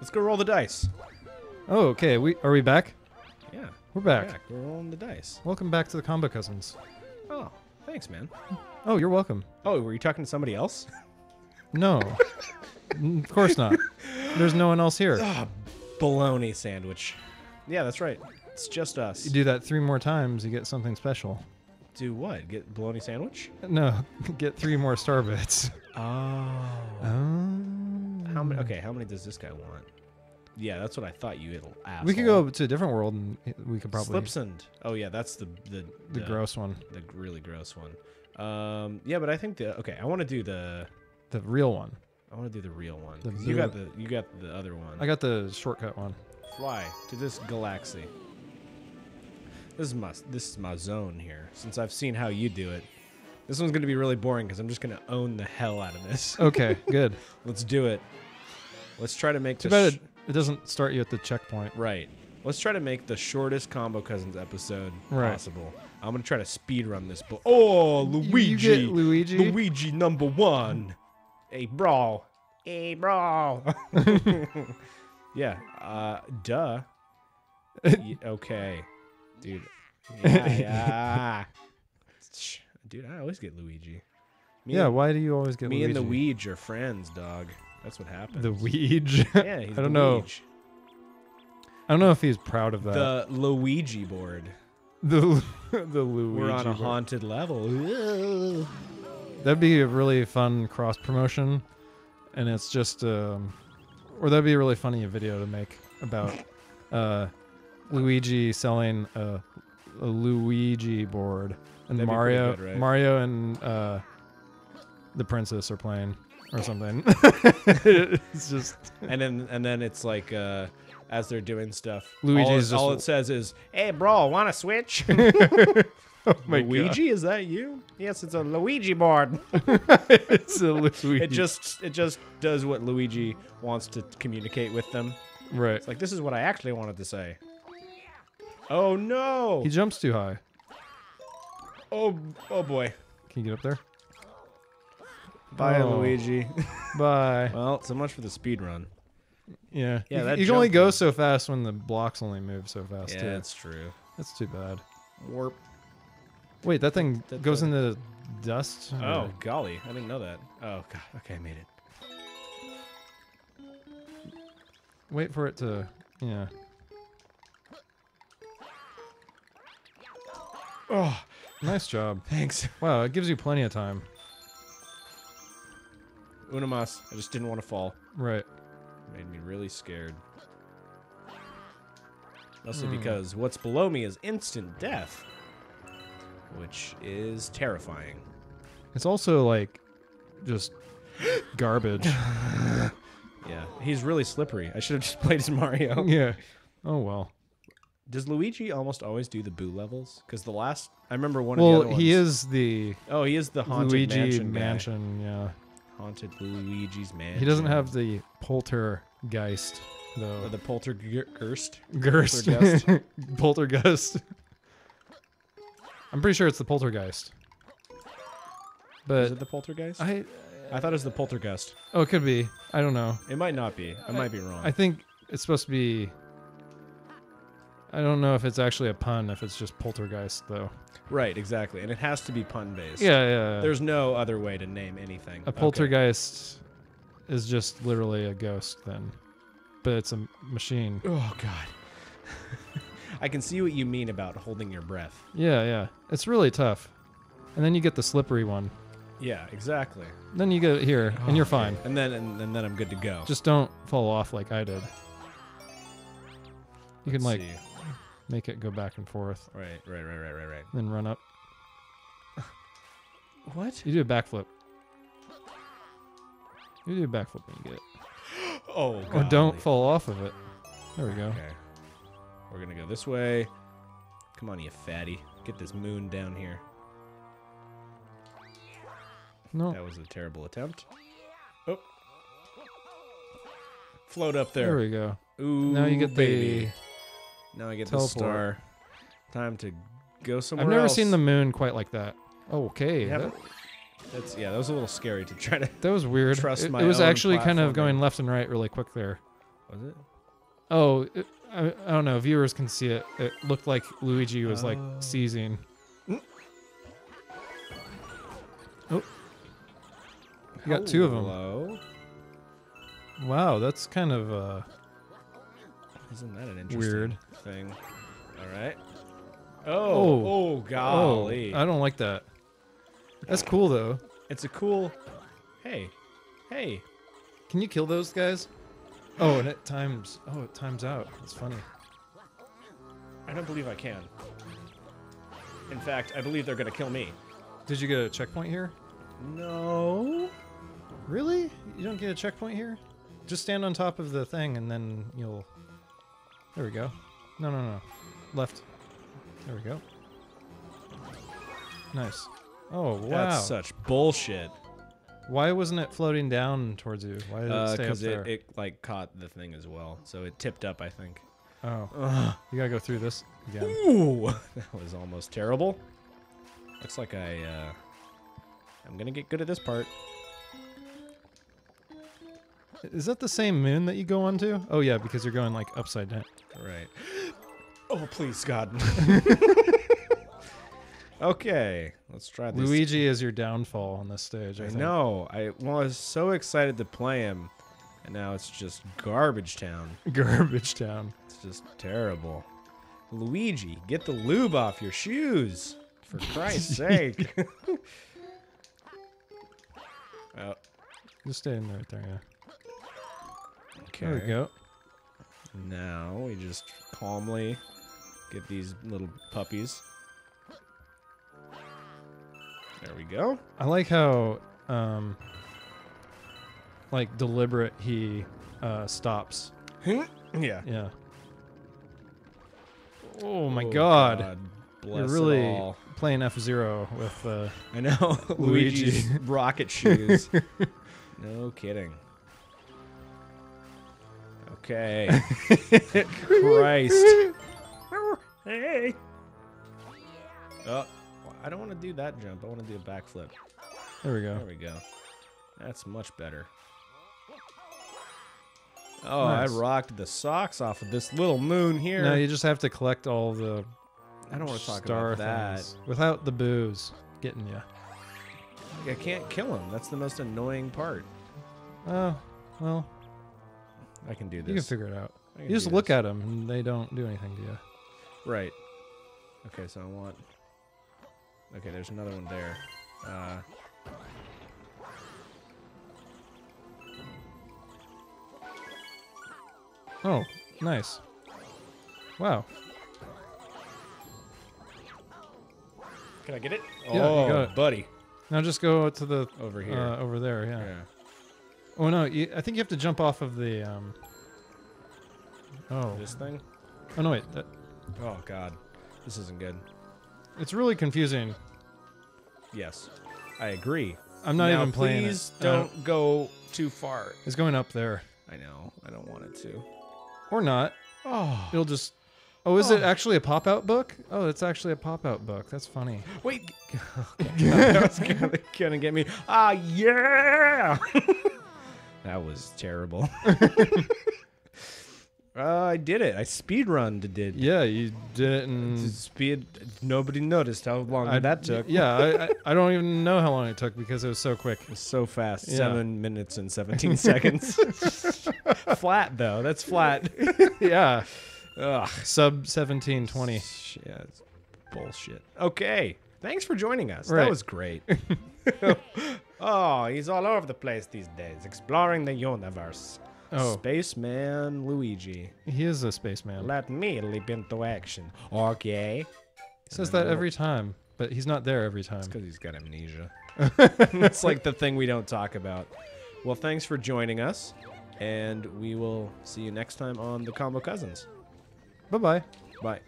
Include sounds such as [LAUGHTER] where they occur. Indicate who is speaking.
Speaker 1: Let's go roll the dice.
Speaker 2: Oh, okay. We are we back?
Speaker 1: Yeah.
Speaker 2: We're back.
Speaker 1: Back. We're rolling the dice.
Speaker 2: Welcome back to the Combo Cousins.
Speaker 1: Oh, thanks, man.
Speaker 2: Oh, you're welcome.
Speaker 1: Oh, were you talking to somebody else? [LAUGHS]
Speaker 2: No, of course not. There's no one else here. [LAUGHS]
Speaker 1: Ah, bologna sandwich. Yeah, that's right. It's just us.
Speaker 2: You do that three more times, you get something special.
Speaker 1: Do what? Get bologna sandwich?
Speaker 2: No, [LAUGHS] get three more star bits.
Speaker 1: Oh.
Speaker 2: Oh.
Speaker 1: How many? Okay, how many does this guy want? Yeah, that's what I thought you little asshole.
Speaker 2: We could go to a different world and we could probably
Speaker 1: Slipsand. Oh yeah, that's the the
Speaker 2: the gross one,
Speaker 1: the really gross one. Um, yeah, but I think the okay. I want to do the
Speaker 2: the real one.
Speaker 1: I want to do the real one.
Speaker 2: The
Speaker 1: you got the you got the other one.
Speaker 2: I got the shortcut one.
Speaker 1: Fly to this galaxy. This is my this is my zone here. Since I've seen how you do it, this one's gonna be really boring because I'm just gonna own the hell out of this.
Speaker 2: Okay, [LAUGHS] good.
Speaker 1: Let's do it. Let's try to make
Speaker 2: Too bad it, it doesn't start you at the checkpoint.
Speaker 1: right. Let's try to make the shortest Combo Cousins episode
Speaker 2: Right.
Speaker 1: possible. I'm gonna try to speed run this. Bo- oh, Luigi!
Speaker 2: Get Luigi.
Speaker 1: Luigi number one. A brawl. A brawl. [LAUGHS] yeah. Uh, duh. Y- [LAUGHS] okay, dude. [LAUGHS] Yeah, yeah. Sh- Dude, I always get Luigi. Me
Speaker 2: yeah,
Speaker 1: and,
Speaker 2: why do you always get
Speaker 1: me
Speaker 2: Luigi?
Speaker 1: and the Weege are friends, dog. That's what happened.
Speaker 2: The Weege. [LAUGHS]
Speaker 1: Yeah, he's
Speaker 2: I don't know.
Speaker 1: Weege.
Speaker 2: I don't know if he's proud of that.
Speaker 1: The Luigi board.
Speaker 2: The [LAUGHS] the Luigi.
Speaker 1: We're on a
Speaker 2: board.
Speaker 1: haunted level.
Speaker 2: That'd be a really fun cross promotion, and it's just um, or that'd be a really funny video to make about uh, Luigi selling a, a Luigi board, and
Speaker 1: That'd
Speaker 2: Mario
Speaker 1: good, right?
Speaker 2: Mario and uh, the princess are playing or something. [LAUGHS] it's just
Speaker 1: and then and then it's like uh, as they're doing stuff,
Speaker 2: Luigi's
Speaker 1: all, all it says is, "Hey, bro, want to switch?" [LAUGHS] [LAUGHS]
Speaker 2: oh my
Speaker 1: Luigi, is that you? Yes, it's a Luigi board.
Speaker 2: it's a Luigi.
Speaker 1: it just it just does what Luigi wants to communicate with them.
Speaker 2: right.
Speaker 1: It's like this is what I actually wanted to say. Oh no!
Speaker 2: He jumps too high.
Speaker 1: Oh oh boy!
Speaker 2: Can you get up there?
Speaker 1: Bye,
Speaker 2: Oh.
Speaker 1: Luigi. [LAUGHS]
Speaker 2: Bye.
Speaker 1: well, so much for the speed run.
Speaker 2: Yeah.
Speaker 1: Yeah,
Speaker 2: You,
Speaker 1: that
Speaker 2: you can only
Speaker 1: jump
Speaker 2: go
Speaker 1: was-
Speaker 2: so fast when the blocks only move so fast
Speaker 1: Yeah,
Speaker 2: too.
Speaker 1: that's true.
Speaker 2: That's too bad.
Speaker 1: Warp.
Speaker 2: Wait, that thing
Speaker 1: Da-
Speaker 2: goes
Speaker 1: da-
Speaker 2: into dust? Oh, or-
Speaker 1: Oh golly, I didn't know that. Oh god. Okay, I made it.
Speaker 2: Wait for it to. Yeah.
Speaker 1: Oh,
Speaker 2: Nice job.
Speaker 1: thanks.
Speaker 2: Wow, it gives you plenty of time.
Speaker 1: Una mas. I just didn't want to fall.
Speaker 2: Right.
Speaker 1: Made me really scared. Mostly
Speaker 2: Hmm.
Speaker 1: because what's below me is instant death, which is terrifying.
Speaker 2: It's also like just [GASPS] garbage.
Speaker 1: Yeah, he's really slippery. I should have just [LAUGHS] played as Mario. [LAUGHS]
Speaker 2: yeah. Oh well.
Speaker 1: Does Luigi almost always do the boo levels? Because the last, I remember one of
Speaker 2: Well,
Speaker 1: the other
Speaker 2: he is the
Speaker 1: Oh, he is the haunted
Speaker 2: Luigi
Speaker 1: mansion.
Speaker 2: mansion. yeah.
Speaker 1: Haunted Luigi's mansion.
Speaker 2: He doesn't have the poltergeist though.
Speaker 1: or the poltergeist.
Speaker 2: Gerst.
Speaker 1: Poltergeist. [LAUGHS]
Speaker 2: Poltergeist. I'm pretty sure it's the poltergeist. But Is
Speaker 1: it the poltergeist?
Speaker 2: I
Speaker 1: I thought it was the poltergeist.
Speaker 2: oh, it could be. I don't know.
Speaker 1: It might not be. I might be wrong.
Speaker 2: I think it's supposed to be. I don't know if it's actually a pun. If it's just poltergeist, though.
Speaker 1: right, exactly, and it has to be pun based.
Speaker 2: Yeah, yeah.
Speaker 1: There's no other way to name anything.
Speaker 2: a
Speaker 1: Okay.
Speaker 2: poltergeist is just literally a ghost, then, but it's a machine.
Speaker 1: Oh God. [LAUGHS] I can see what you mean about holding your breath.
Speaker 2: Yeah, yeah. It's really tough. And then you get the slippery one.
Speaker 1: Yeah, exactly.
Speaker 2: Then you get it here, and you're oh, fine.
Speaker 1: And then and, and then I'm good to go.
Speaker 2: Just don't fall off like I did. You can
Speaker 1: Let's
Speaker 2: like
Speaker 1: see.
Speaker 2: Make it go back and forth,
Speaker 1: Right, right, right, right, right, right.
Speaker 2: then run up. [LAUGHS]
Speaker 1: What?
Speaker 2: You do a backflip. You do a backflip when you get it. [GASPS]
Speaker 1: Oh,
Speaker 2: Or don't fall off of it. There we go.
Speaker 1: Okay. We're gonna go this way. Come on, you fatty. Get this moon down here.
Speaker 2: No,
Speaker 1: That was a terrible attempt. Oh. Float up
Speaker 2: there
Speaker 1: there.
Speaker 2: we go.
Speaker 1: Ooh,
Speaker 2: now you get the
Speaker 1: baby. Now I get
Speaker 2: teleport.
Speaker 1: the star. Time to go somewhere
Speaker 2: I've never
Speaker 1: else.
Speaker 2: seen the moon quite like that. Okay.
Speaker 1: You
Speaker 2: That,
Speaker 1: That's yeah. That was a little scary to try to. [LAUGHS]
Speaker 2: that was weird. [LAUGHS]
Speaker 1: Trust
Speaker 2: it,
Speaker 1: my
Speaker 2: it was actually kind of going left and right really quick there.
Speaker 1: Was it?
Speaker 2: Oh, it, I, I don't know. Viewers can see it. It looked like Luigi was like
Speaker 1: Oh.
Speaker 2: seizing. Oh, You got two of 'em.
Speaker 1: Hello?
Speaker 2: wow, that's kind of uh.
Speaker 1: Isn't that an interesting
Speaker 2: Weird.
Speaker 1: thing? All right.
Speaker 2: Oh.
Speaker 1: Oh, oh, golly.
Speaker 2: Oh, I don't like that. That's cool though.
Speaker 1: it's a cool. Hey, hey.
Speaker 2: Can you kill those guys? Oh, and it times. Oh, it times out. That's funny.
Speaker 1: I don't believe I can. In fact, I believe they're gonna kill me.
Speaker 2: Did you get a checkpoint here?
Speaker 1: No.
Speaker 2: Really? You don't get a checkpoint here? Just stand on top of the thing and then you'll. There we go. No, no, no. Left. There we go. Nice. Oh, wow.
Speaker 1: That's such bullshit.
Speaker 2: Why wasn't it floating down towards you? Why did it stay up
Speaker 1: Because
Speaker 2: there?
Speaker 1: Uh, it, it like caught the thing as well, so it tipped up. I think.
Speaker 2: oh,
Speaker 1: Ugh.
Speaker 2: you gotta go through this again.
Speaker 1: Ooh, [LAUGHS] that was almost terrible. Looks like I. Uh, I'm gonna get good at this part.
Speaker 2: Is that the same moon that you go onto? Oh, yeah, because you're going like upside down.
Speaker 1: Right. Oh please, God. [LAUGHS] okay, let's try this.
Speaker 2: Luigi is your downfall on this stage. I,
Speaker 1: I know. I was so excited to play him, and now it's just garbage town. [LAUGHS]
Speaker 2: Garbage Town.
Speaker 1: It's just terrible. Luigi, get the lube off your shoes. For [LAUGHS] Christ's sake. oh,
Speaker 2: Just stay in there, right there, yeah.
Speaker 1: Okay.
Speaker 2: There we go.
Speaker 1: Now we just calmly get these little puppies. There we go.
Speaker 2: I like how, um, like deliberate he uh, stops.
Speaker 1: yeah.
Speaker 2: Yeah. Oh my God.
Speaker 1: Bless
Speaker 2: You're really
Speaker 1: all.
Speaker 2: playing F Zero with uh,
Speaker 1: I know. [LAUGHS]
Speaker 2: Luigi.
Speaker 1: Luigi's rocket shoes. [LAUGHS] no kidding. Okay. [LAUGHS] Christ. hey. Oh, I don't want to do that jump. I want to do a backflip.
Speaker 2: There we go.
Speaker 1: There we go. That's much better. Oh,
Speaker 2: Nice.
Speaker 1: I rocked the socks off of this little moon here.
Speaker 2: Now you just have to collect all the
Speaker 1: I don't want to talk about that.
Speaker 2: without the booze getting you.
Speaker 1: I can't kill him. That's the most annoying part.
Speaker 2: Oh, well,
Speaker 1: I can do this.
Speaker 2: you can figure it out. You just look
Speaker 1: this.
Speaker 2: at them and they don't do anything to you.
Speaker 1: Right. Okay, so I want. Okay, there's another one there. Uh,
Speaker 2: Oh, nice. Wow.
Speaker 1: can I get it?
Speaker 2: Yeah, you
Speaker 1: oh,
Speaker 2: got it.
Speaker 1: buddy,
Speaker 2: Now just go to the
Speaker 1: over here.
Speaker 2: uh, over there. Yeah.
Speaker 1: yeah.
Speaker 2: Oh no, you, I think you have to jump off of the. Um... Oh.
Speaker 1: This thing.
Speaker 2: Oh no, wait. That,
Speaker 1: Oh God, this isn't good.
Speaker 2: it's really confusing.
Speaker 1: Yes, I agree.
Speaker 2: I'm not
Speaker 1: Now,
Speaker 2: even playing
Speaker 1: Please
Speaker 2: it. Uh,
Speaker 1: don't go too far.
Speaker 2: it's going up there,
Speaker 1: I know. I don't want it to.
Speaker 2: or not.
Speaker 1: Oh,
Speaker 2: It'll just. Oh, is it
Speaker 1: Oh.
Speaker 2: actually a pop-out book? Oh, it's actually a pop-out book. That's funny.
Speaker 1: wait. Okay. [LAUGHS] that was gonna, gonna get me. Ah, yeah. [LAUGHS] that was terrible. [LAUGHS] [LAUGHS] uh, I did it. I speed run did.
Speaker 2: Yeah, you didn't.
Speaker 1: Speed. Nobody noticed how long
Speaker 2: I-
Speaker 1: that took.
Speaker 2: Yeah, I, I, [LAUGHS] I don't even know how long it took because it was so quick.
Speaker 1: It was so fast.
Speaker 2: Yeah.
Speaker 1: Seven minutes and seventeen seconds. flat though. That's flat.
Speaker 2: yeah,
Speaker 1: Ugh.
Speaker 2: sub 1720.
Speaker 1: Yeah, it's bullshit. Okay. Thanks for joining us. That was great. Oh, he's all over the place these days, exploring the universe.
Speaker 2: Oh,
Speaker 1: Spaceman Luigi.
Speaker 2: he is a spaceman.
Speaker 1: Let me leap into action. Okay.
Speaker 2: He says that every time, but he's not there every time.
Speaker 1: It's because he's got amnesia. [LAUGHS] That's like the thing we don't talk about. Well, thanks for joining us, and we will see you next time on the Combo Cousins.
Speaker 2: Bye bye.
Speaker 1: Bye.